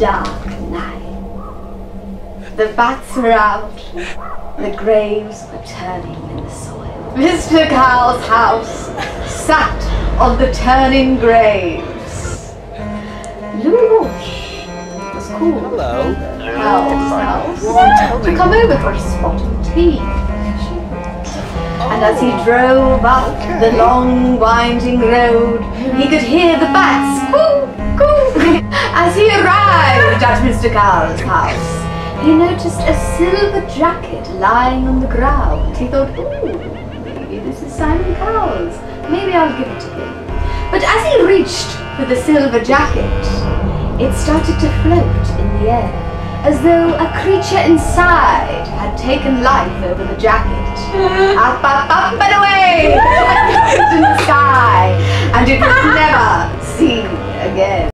dark night. The bats were out, the graves were turning in the soil. Mr. Cow's house sat on the turning graves. Walsh was called Hello. Cow's house to come over for a spot of tea. And as he drove up the long winding road, he could hear the bats Mr. Cow's house, he noticed a silver jacket lying on the ground. He thought, ooh, maybe this is Simon Cowell's. Maybe I'll give it to him. But as he reached for the silver jacket, it started to float in the air, as though a creature inside had taken life over the jacket. Up, up, up and away! into the sky, and it was never seen again.